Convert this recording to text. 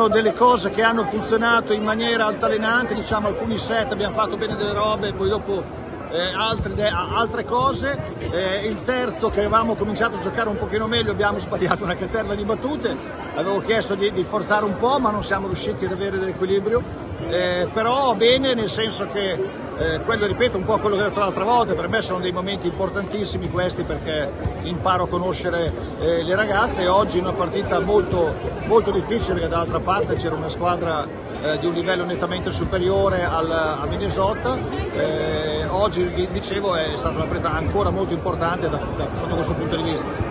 sono delle cose che hanno funzionato in maniera altalenante, diciamo alcuni set abbiamo fatto bene delle robe, poi dopo eh, altre, altre, cose. Eh, il terzo che avevamo cominciato a giocare un pochino meglio abbiamo sbagliato una caterva di battute, avevo chiesto di, di forzare un po' ma non siamo riusciti ad avere dell'equilibrio, eh, però bene nel senso che eh, quello ripeto un po' quello che ho detto l'altra volta, per me sono dei momenti importantissimi questi perché imparo a conoscere eh, le ragazze e oggi una partita molto, molto difficile perché dall'altra parte c'era una squadra eh, di un livello nettamente superiore al, a Minnesota, eh, oggi dicevo è stata una partita ancora molto importante da, da, sotto questo punto di vista.